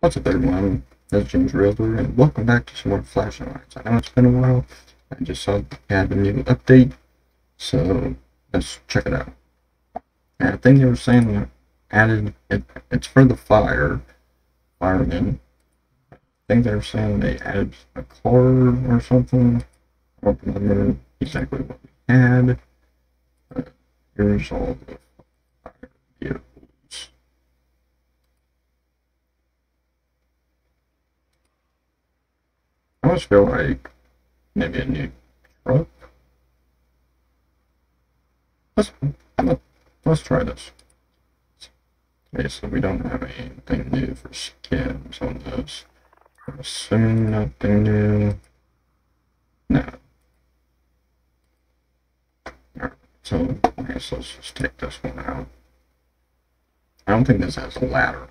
What's up everyone, this is James Riddler and welcome back to some more Flashing Lights. I know it's been a while, I just saw they had a new update, so let's check it out. And I think they were saying that added, it, it's for the fire, firemen. I think they were saying they added a car or something. I don't remember exactly what we had. But here's all the fire vehicles. Almost feel like maybe a new truck. Let's let's try this. Okay, so we don't have anything new for skins on this. I'm assuming nothing new. No. Alright, so I guess let's just take this one out. I don't think this has a ladder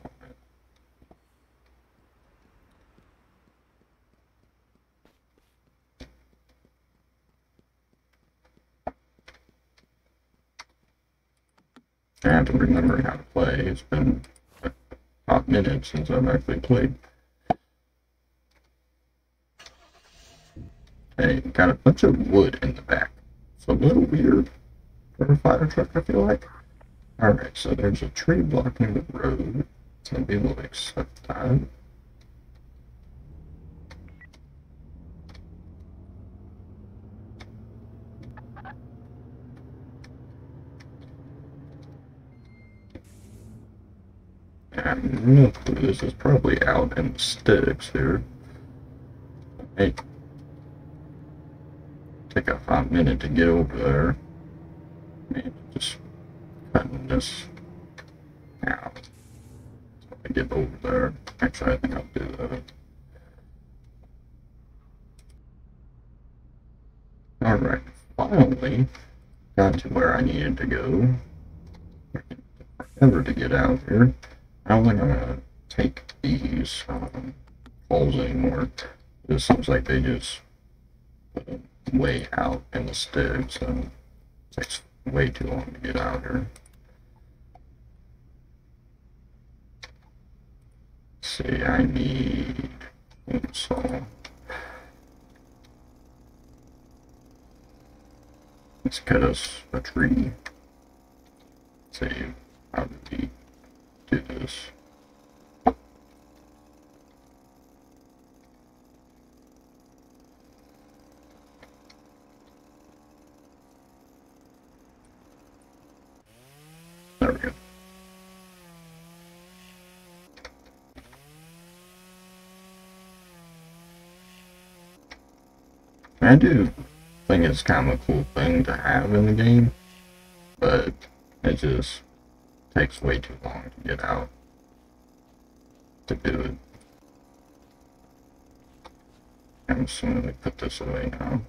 on it. I have to remember how to play. It's been a hot minute since I've actually played. Hey, got a bunch of wood in the back. It's a little weird for a fire truck, I feel like. Alright, so there's a tree blocking the road. Some people accept that. Clue. This is probably out in the sticks here. Hey. Take a hot minute to get over there. Maybe just cutting this out. So I get over there. Actually, I think I'll do that. Alright, finally got to where I needed to go. Forever to get out here. I'm gonna take these um, poles anymore. It seems like they just way out in the sticks and it takes way too long to get out here. Let's see, I need so let's cut us a tree. Let's see how do this. There we go. I do think it's kind of a cool thing to have in the game, but it just takes way too long to get out to do it. I'm just gonna put this away now.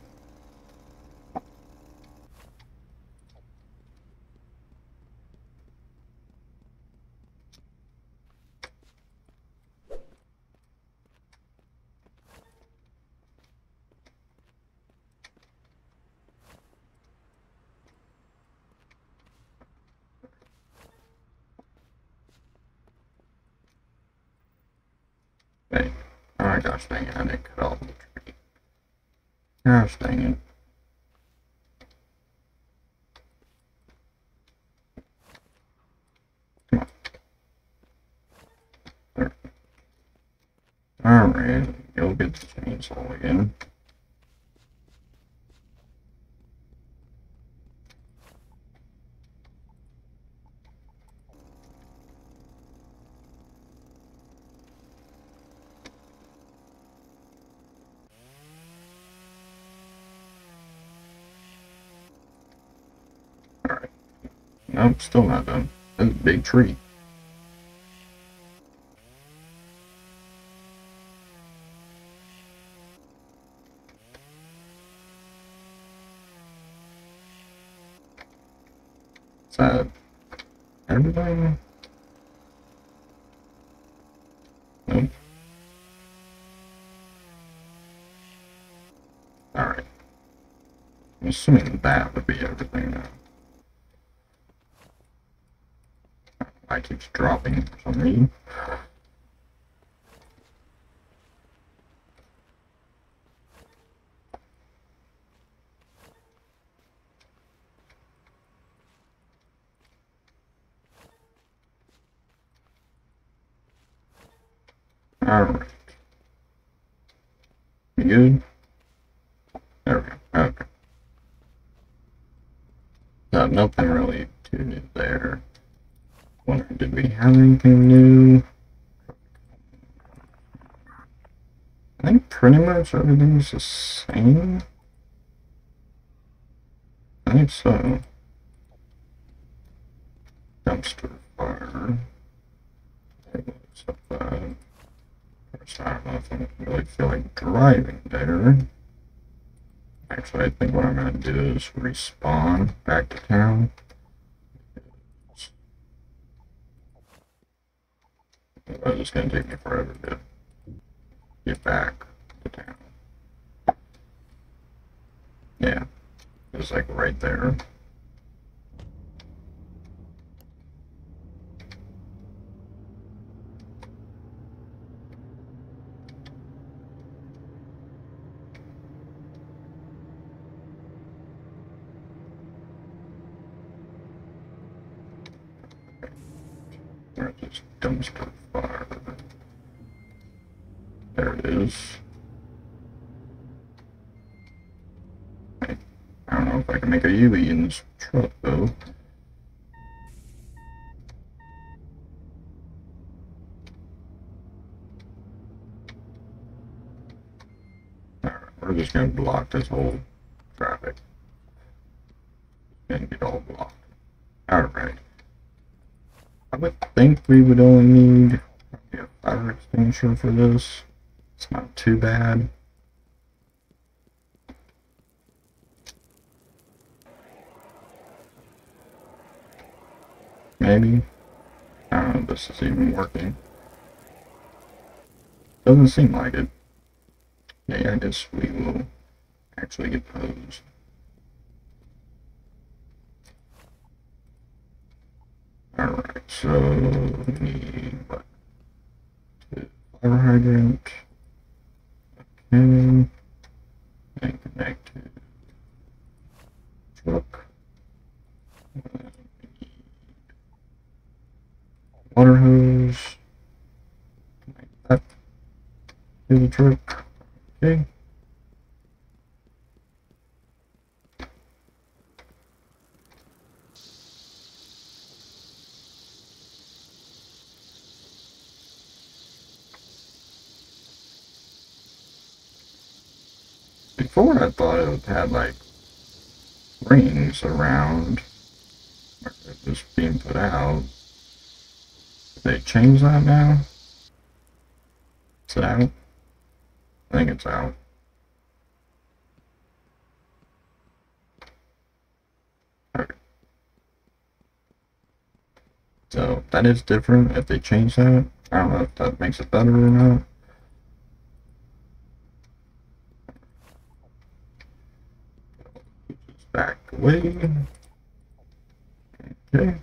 Wait. Oh my gosh, dang it, I didn't cut all the tree. Gosh, dang it. Alright, go get the chainsaw again. Nope, still not done. That's a big tree. That everything? Nope. Alright. I'm assuming that would be everything now. keeps dropping for me. Alright. Good. There we go. Okay. No, nothing really did we have anything new? I think pretty much everything's the same. I think so. Dumpster fire. Stuff that. First, I don't really feel like driving there. Actually, I think what I'm gonna do is respawn back to town. It's just gonna take me forever to get back to town. Yeah, it's like right there. This dumpster fire? There it is. I, I don't know if I can make a UE in this truck though. We're just gonna block this whole traffic. And get all blocked. Alright. I would think we would only need a fire extinguisher for this. It's not too bad. Maybe. I don't know if this is even working. Doesn't seem like it. Yeah, I guess we will actually get those. Alright, so we need what? Fire hydrant. Okay. And connect to truck. Water hose. Connect that Okay. Before I thought it had like rings around it was being put out. They change that now? Is out? I think it's out. Okay. So that is different if they change that. I don't know if that makes it better or not. back away. Okay.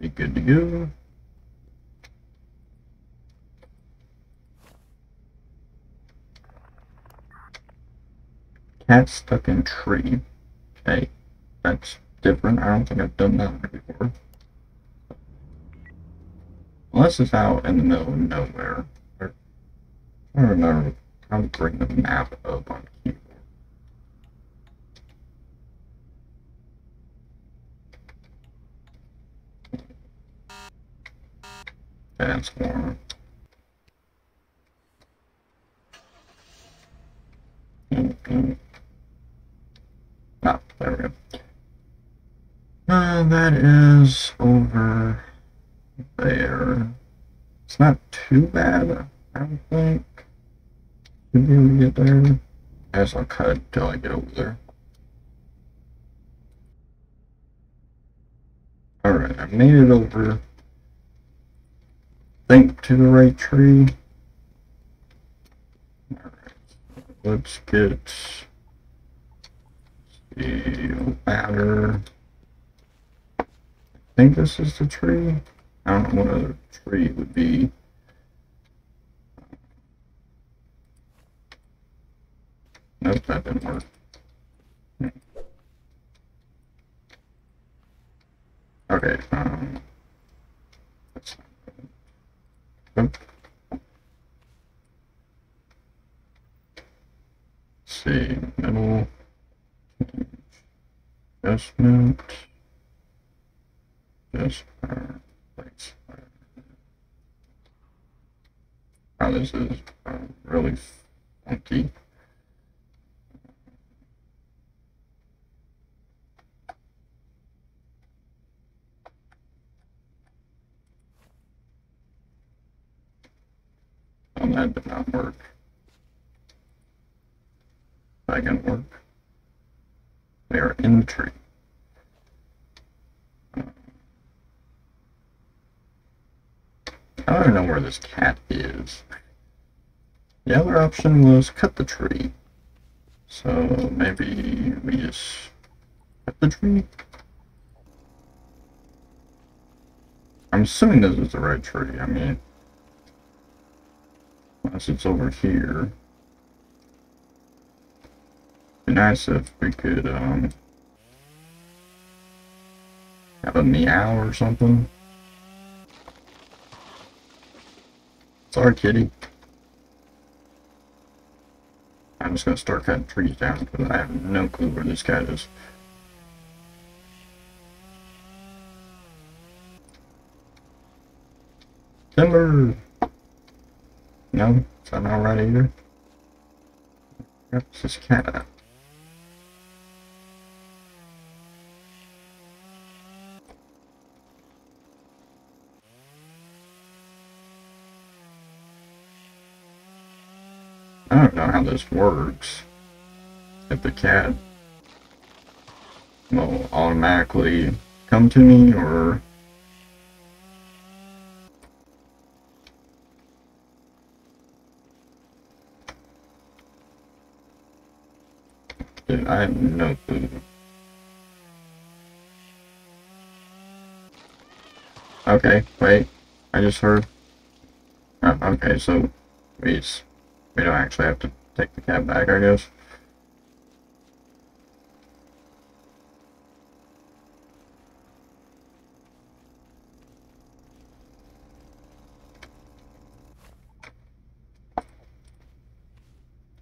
Be good to go. Cat stuck in tree. Okay. That's different. I don't think I've done that before. Unless it's out in the middle of nowhere. I don't remember how to bring the map up on keyboard. Transform. Okay. Ah, there we go. Uh, that is over there. It's not too bad, I don't think. Should be able to get there. I guess I'll cut it till I get over there. Alright, I made it over. Think to the right tree. Alright, let's get ladder. I think this is the tree. I don't know what other tree it would be. Nope, that didn't work. Okay, um, that's not good. see, middle. Adjustment. Just uh, place. Wow, this is uh, really funky. Oh, that did not work. That can work. They are in the tree. I don't know where this cat is. The other option was cut the tree. So maybe we just cut the tree? I'm assuming this is the right tree. I mean, unless it's over here. Nice if we could um have a meow or something. Sorry, kitty. I'm just gonna start cutting trees down because I have no clue where this cat is. Timber! No, that not right either? Where's this cat I don't know how this works. If the cat will automatically come to me or Dude, I have no clue. Okay, wait. I just heard. Oh, okay, so we we don't actually have to take the cab back, I guess.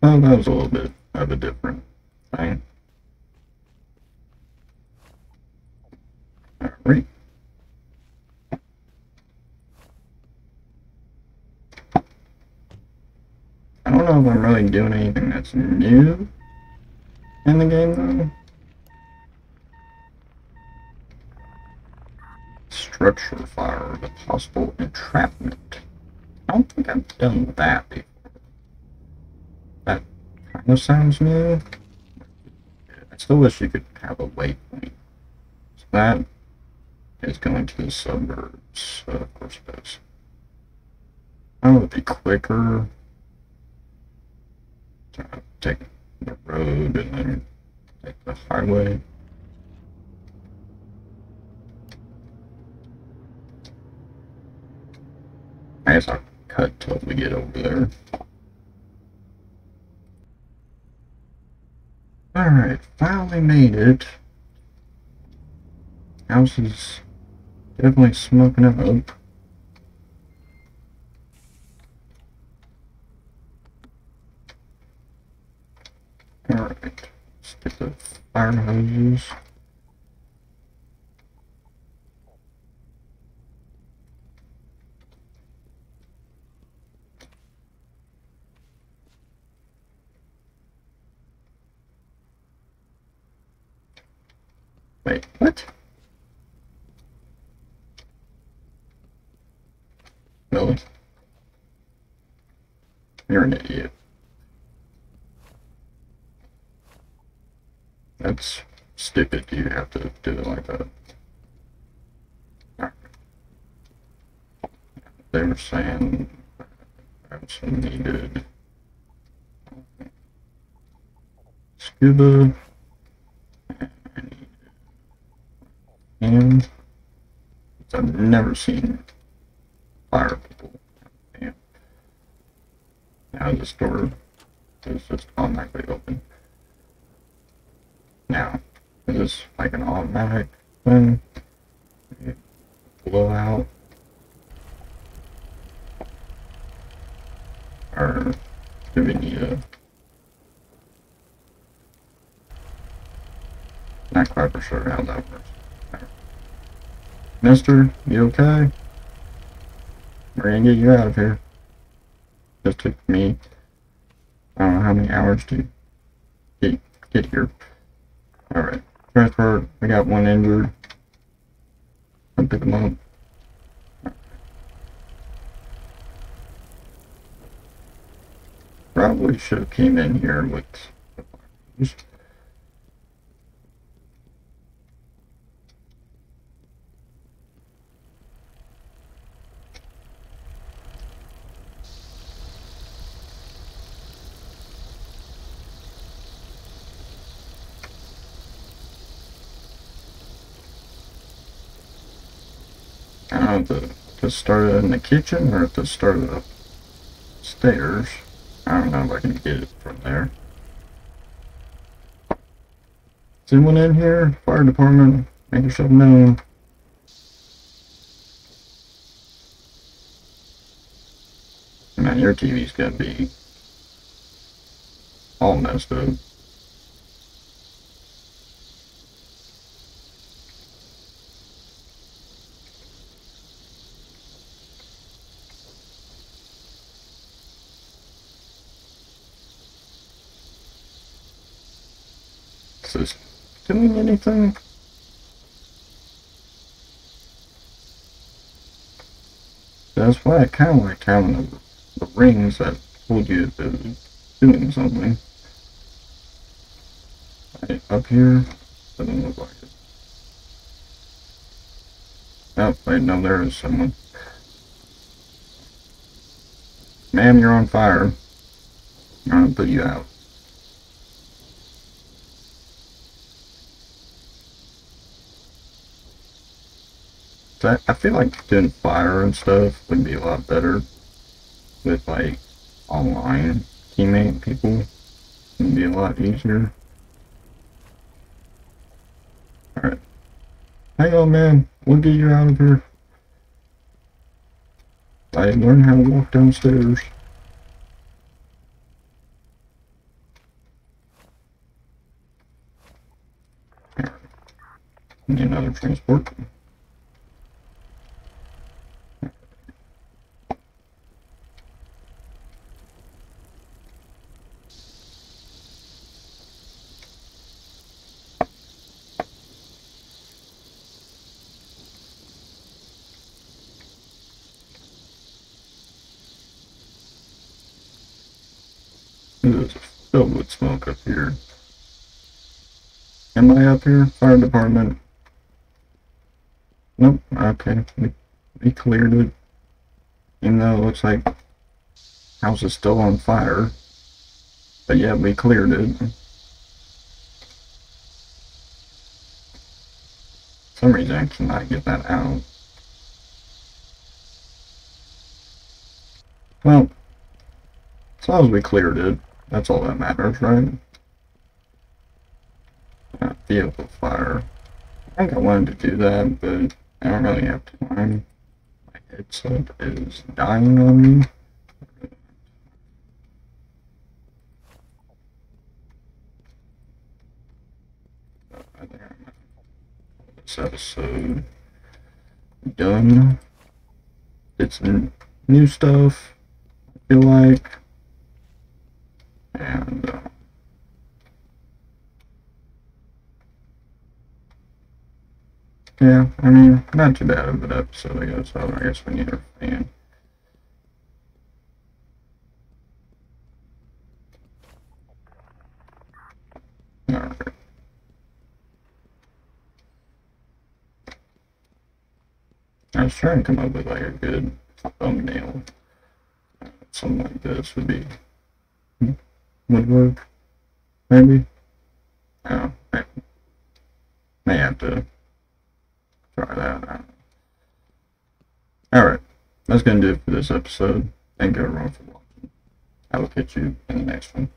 Oh, that was a little bit of a different thing. Alright. I don't know if I'm really doing anything that's new in the game though. Structure fire, the possible entrapment. I don't think I've done that before. That kind of sounds new. I still wish you could have a waypoint. So that is going to the suburbs. Uh, of course it is. That would be quicker take the road and then take the highway. I guess I'll cut till we get over there. Alright, finally made it. House is definitely smoking up. Alright, let's get the fire hoses. Wait, what? No. You're an idiot. That's stupid. You have to do it like that. They were saying that's needed. Scuba. And I've never seen fire people. Now this door is just automatically open now. this Is like an automatic thing? Blow out? Or do we need a Not quite for sure how that works. Mister, you okay? We're gonna get you out of here. Just took me, I don't know how many hours to get, get here. Alright, transport, we got one injured. I'll pick him up. Probably should have came in here with I don't know if to start it in the kitchen or if to started upstairs. I don't know if I can get it from there. Is anyone in here? Fire department, make yourself known. Man, your TV's gonna be all messed up. Is this doing anything? That's why I kind of like having the, the rings that told you that doing something. Right, up here, doesn't look like it. Oh, wait, no, there is someone. Ma'am, you're on fire. I'm gonna put you out. So I, I feel like doing fire and stuff would be a lot better with like online teammate people. It'd be a lot easier. Alright. Hang on man, we'll get you out of here. I learned how to walk downstairs. Need another transport. It's filled with smoke up here. Am I up here? Fire department. Nope. Okay. We, we cleared it. Even though it looks like house is still on fire. But yeah, we cleared it. For some reason I cannot get that out. Well, as long as we cleared it. That's all that matters, right? Uh, vehicle fire. I think I wanted to do that, but I don't really have time. My headset is dying on me. I think I'm this episode done. Some new stuff. I feel like and uh, yeah, I mean, not too bad of an episode, I guess. So I guess we need a fan. I was trying to come up with like a good thumbnail. Something like this would be would work. Maybe. Oh, may have to try that. Alright, that's going to do it for this episode. Thank you everyone for watching. I will catch you in the next one.